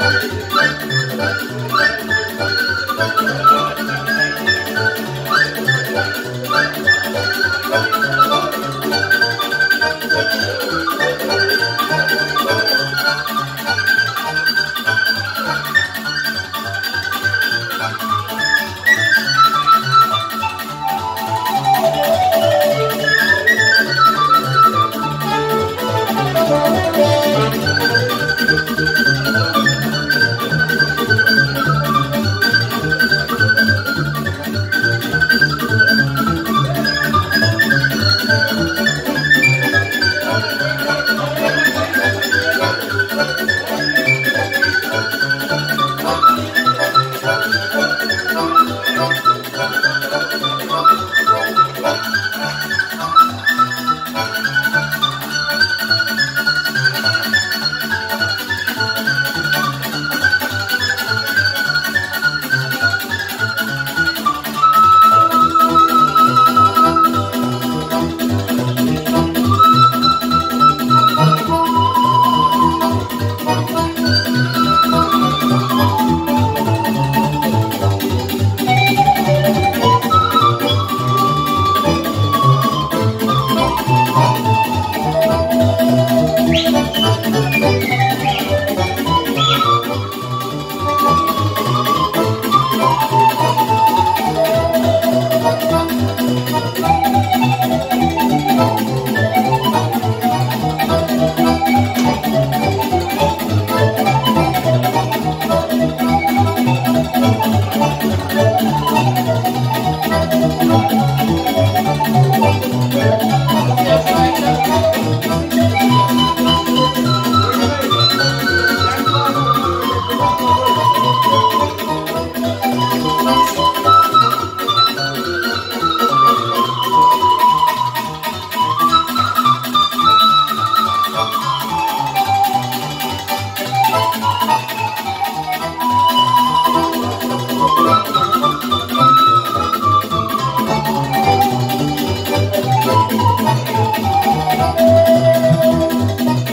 Thank you. ¡Pip, pip,